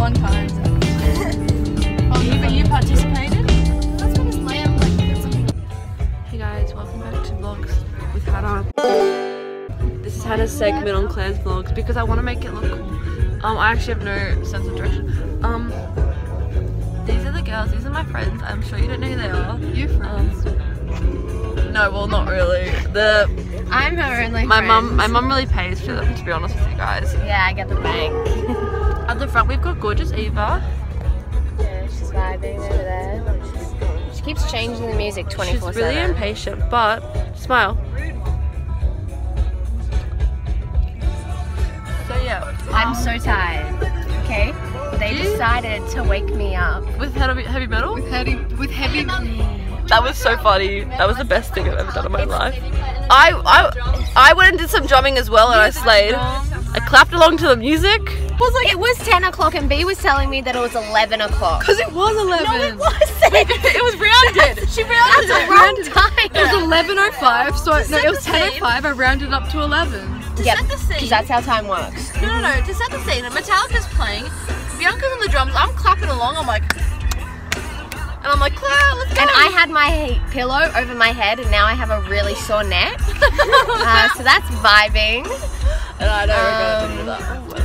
fun oh, you, you participated? Hey guys, welcome back to vlogs with Hannah. This is Hannah's segment on Clare's vlogs because I want to make it look cool. Um, I actually have no sense of direction. Um, these are the girls. These are my friends. I'm sure you don't know who they are. You friends. Um, no, well, not really. The I'm her only my friend. mum, my mum really pays for them. To be honest with you guys. Yeah, I get the bank. At the front, we've got gorgeous Eva. yeah, she's vibing over there. She keeps changing the music 24 She's really impatient, but smile. So yeah, I'm so um, tired. Okay? They decided to wake me up. with heavy, heavy metal. With heavy, with heavy. That was so funny. That was the best thing I've ever done in my life. I I I went and did some drumming as well, and I slayed. I clapped along to the music. Was like, it was 10 o'clock, and B was telling me that it was 11 o'clock. Because it was 11. No, it wasn't. It was rounded. she rounded That's it. a wrong It was 11.05, so no, it was 10.05, I rounded up to 11. Yep, set the scene. because that's how time works. No, no, no. To set the scene, Metallica's playing. Bianca's on the drums. I'm clapping along. I'm like, and I'm like, Clare, let's go. And I had my pillow over my head, and now I have a really sore neck. uh, so that's vibing. and I don't Um.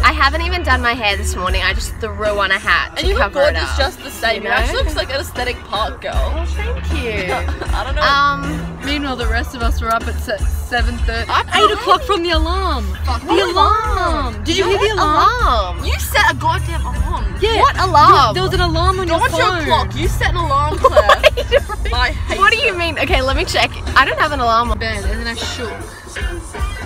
I haven't even done my hair this morning. I just threw on a hat And to you look cover it gorgeous up. just the same. You You actually looks like an aesthetic park girl. Oh, thank you. I don't know. um, Meanwhile, the rest of us were up at se- 7.30. I'm 8 o'clock from the alarm. The alarm. Did you hear the alarm? alarm? you set a goddamn alarm. Yeah. What alarm? There was an alarm on Don't your watch your phone. clock. You set an alarm, Clare. I hate What do you mean? Okay, let me check. I don't have an alarm. on. Bed, and then I shook.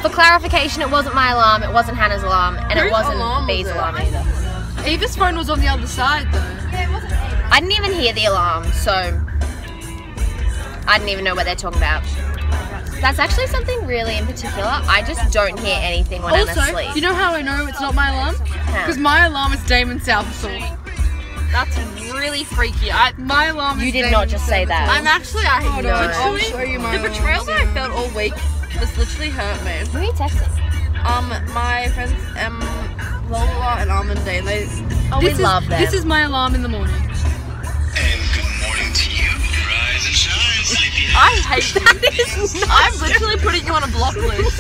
For clarification, it wasn't my alarm, it wasn't Hannah's alarm, and it wasn't alarm was it? alarm either. Eva's phone was on the other side though. I didn't even hear the alarm, so I didn't even know what they're talking about. That's actually something really in particular. I just don't hear anything when I'm Also, asleep. you know how I know it's not my alarm? Because my alarm is Damon Salvatore. That's really freaky. I, My alarm is You did Damon not just say that. I'm actually, I Hold no. on, I'll show you my the betrayal that I felt all week has literally hurt me. Who are you texting? Um, my friends, um, Lola and Almond Day, they, Oh, This we is, love them. This is my alarm in the morning. And good morning to you. Rise and shine, sleepy. I hate that. I'm literally putting you on a block list.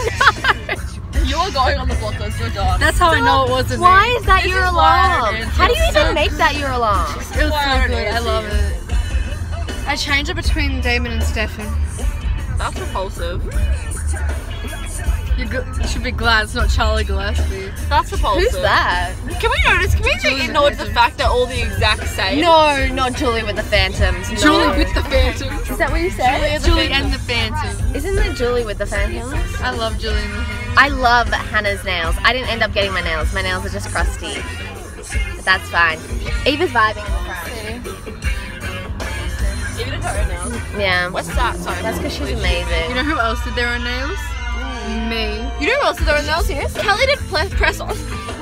you are going on the block list, you're done. That's how I know it wasn't Why me. is that This your is alarm? How do you even so- make that your alarm? It was so good. did I love it. I change it between Damon and Stefan. That's repulsive. You, should be glad it's not Charlie Gillespie. That's repulsive. Who's that? Can we notice, can we Julie ignore the fact that all the exact same? No, not Julie with the Phantoms. No. Julie with the Phantoms. Is that what you said? Julie and the Phantoms. Isn't it Julie with the Phantoms? I love Julie and the Phantoms. I love Hannah's nails. I didn't end up getting my nails. My nails are just crusty. But that's fine. Eva's vibing in the front. Even if her nails. Yeah. What's that? Sorry. That's because she's amazing. You know who else did their own nails? Me. You know who else did their nails? Kelly did ple- press on.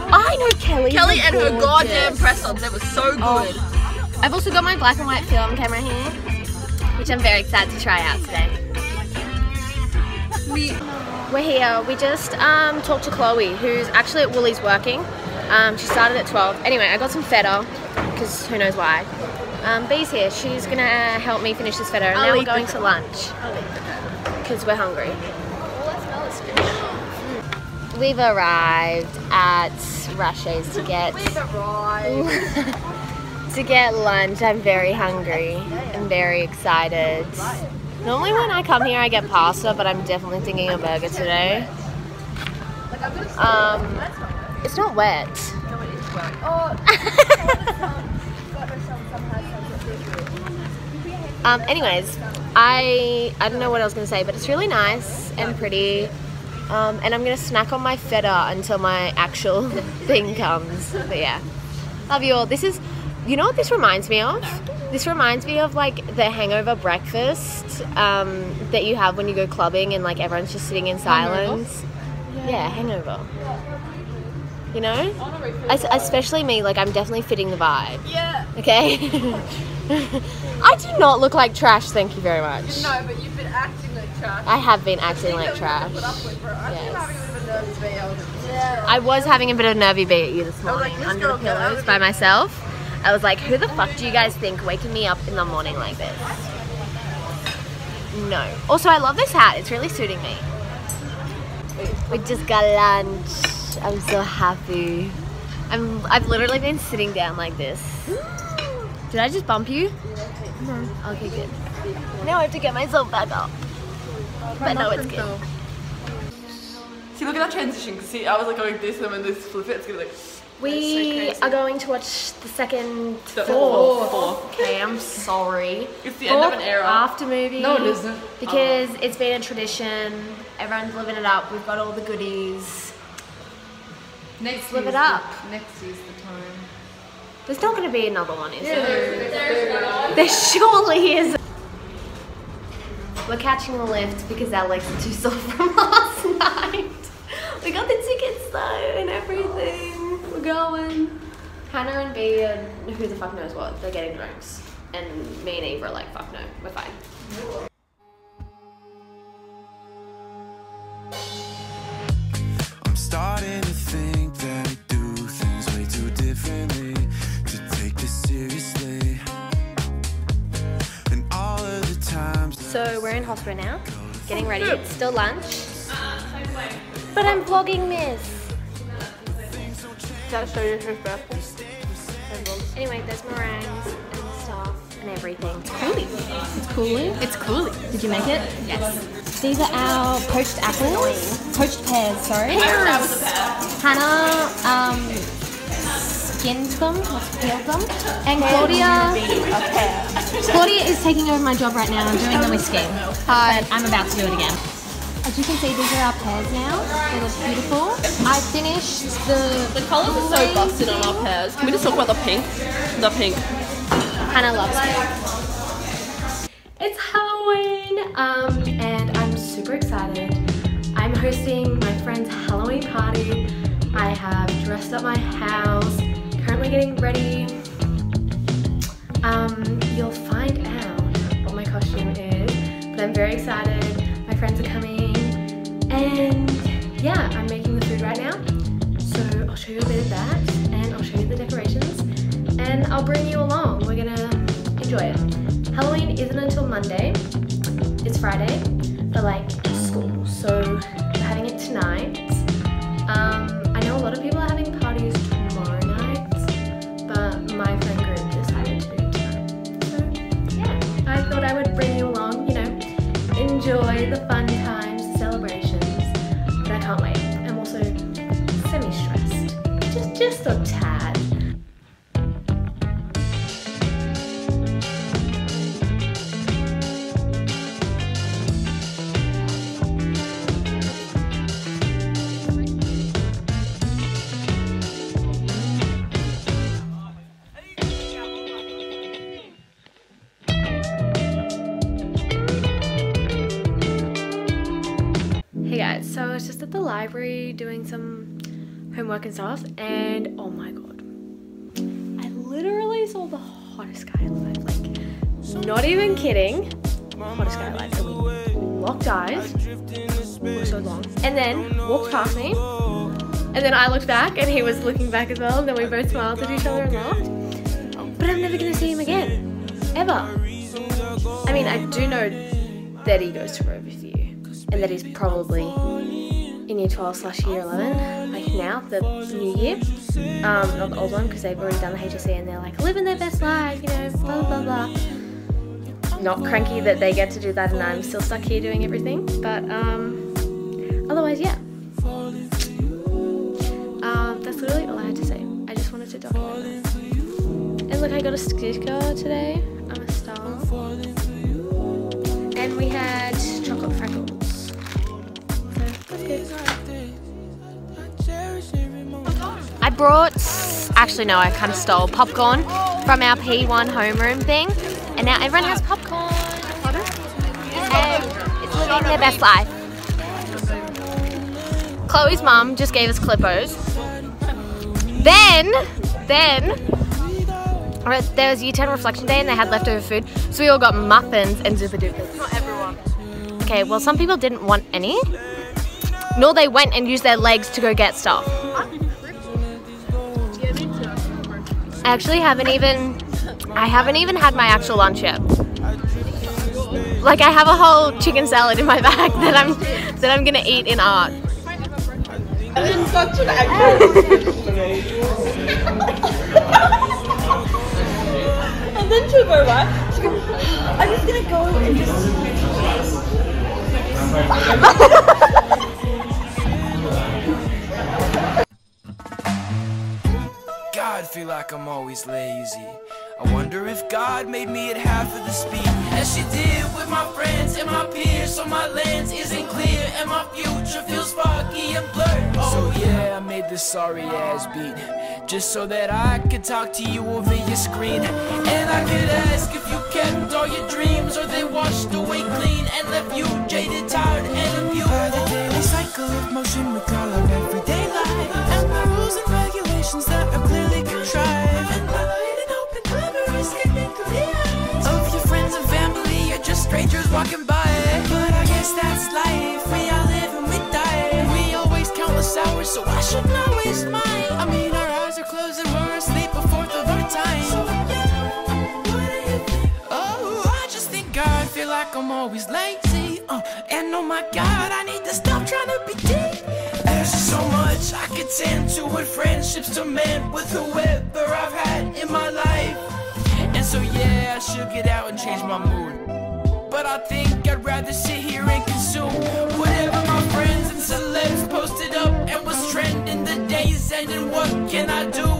I know Kelly. Kelly and her goddamn press ons. They were so good. Oh. I've also got my black and white film camera here, which I'm very excited to try out today. We. We're here. We just um, talked to Chloe, who's actually at Woolies working. Um, she started at 12. Anyway, I got some feta, because who knows why. Um, Bee's here. She's going to help me finish this feta, and I'll now we're going to lunch, because we're hungry. We've arrived at Rashay's to get to get lunch. I'm very hungry I'm very excited. Normally when I come here I get pasta, but I'm definitely thinking a burger today. Um, it's not wet. um, anyways, I I don't know what I was gonna say, but it's really nice and pretty. Um, and I'm gonna snack on my feta until my actual thing comes. But yeah, love you all. This is, you know what this reminds me of? This reminds me of like the hangover breakfast um, that you have when you go clubbing and like everyone's just sitting in silence. Yeah, hangover. You know, Es- especially me. Like I'm definitely fitting the vibe. Yeah. Okay. I do not look like trash. Thank you very much. No, but you've been acting. I have been acting like trash. Put up with, bro. I think Yes. you're having a bit of was having a bit of a nervy bee you this morning under the pillows by myself. I was like, who the fuck do you guys think waking me up in the morning like this? No. Also, I love this hat. It's really suiting me. We just got lunch. I'm so happy. I'm. I've literally been sitting down like this. Did I just bump you? No. Okay, good. Now I have to get myself back up. But no, it's good. See, look at that transition. See, I was like going this and then this flip it. It's gonna be like. We are going to watch the second The fourth. fourth. Okay, I'm sorry. It's the end of an era. After movie. No, it isn't. Because it's been a tradition. Everyone's living it up. We've got all the goodies. Next Live it up. The, next year's the time. There's not going to be another one, is there? There surely is. We're catching the lift because our legs are too sore from last night. We got the tickets though and everything. We're going. Hannah and B are who the fuck knows what. They're getting drinks. And me and Eve are like, fuck no, we're fine. In hospital now, getting ready. It's still lunch. But I'm vlogging this. Gotta show you his birthday. Anyway, there's meringues and stuff and everything. It's cooling. It's cooling. It's cooling. Did you make it? Yes. These are our poached apples. Poached pears, sorry. Hannah um, skinned them, peeled them. And Claudia, taking over my job right now and doing the whisking. Hi. But I'm about to do it again. As you can see, these are our pears now. They look beautiful. I finished the... The colours are so busted on our pears. Can we just talk about the pink? The pink. Hannah loves it. It's Halloween, um, and I'm super excited. I'm hosting my friend's Halloween party. I have dressed up my house, currently getting ready. Um, you'll find out I'm very excited. My friends are coming, and yeah, I'm making the food right now. So I'll show you a bit of that, and I'll show you the decorations, and I'll bring you along. We're gonna enjoy it. Halloween isn't until Monday. It's Friday, but like school, so we're having it tonight. Um, I know a lot of people are having parties just a tad. Hey guys, so I was just at the library doing some homework and stuff, and oh my god, I literally saw the hottest guy alive. Like, not even kidding, hottest guy alive. And we locked eyes for so long, and then walked past me, and then I looked back, and he was looking back as well. And then we both smiled at each other and laughed. But I'm never gonna see him again, ever. I mean, I do know that he goes to Riverview and that he's probably year 12 slash year 11, like now, the new year. Um, not the old one because they've already done the HSC and they're like living their best life, you know, blah blah blah. Not cranky that they get to do that and I'm still stuck here doing everything, but um, otherwise, yeah. Um, that's literally all I had to say. I just wanted to document. And look, I got a sticker today. I'm a star. And we had chocolate freckles. So that's good. I brought, actually no, I kind of stole popcorn from our P1 homeroom thing, and now everyone has popcorn. And it's living their best life. Chloe's mum just gave us Clippos. Then, then, there was U10 reflection day and they had leftover food, so we all got muffins and Zooper Doopers. Not everyone. Okay, well, some people didn't want any, nor they went and used their legs to go get stuff. I actually haven't even I haven't even had my actual lunch yet. Like I have a whole chicken salad in my bag that I'm that I'm gonna eat in art. And then she'll go, right? She'll go, I'm just gonna go and just. like I'm always lazy. I wonder if God made me at half of the speed as she did with my friends and my peers. So my lens isn't clear and my future feels foggy and blurred. So yeah, I made this sorry ass beat just so that I could talk to you over your screen. And I could ask if you kept all your dreams or they washed away clean and left you jaded, tired, and abused. By the daily cycle of motion we call our everyday life. And the rules and regulations that are clearly that's life. We all live and we die. We all waste countless hours, so I should not waste mine. I mean, our eyes are closed and we're asleep a fourth of our time. So Oh, I just think God feel like I'm always lazy. Uh, and oh my God, I need to stop trying to be deep. There's so much I could tend to with friendships to mend with whoever I've had in my life. And so yeah, I should get out and change my mood but I think I'd rather sit here and consume whatever my friends and celebs posted up and was trending. The day's ending, what can I do?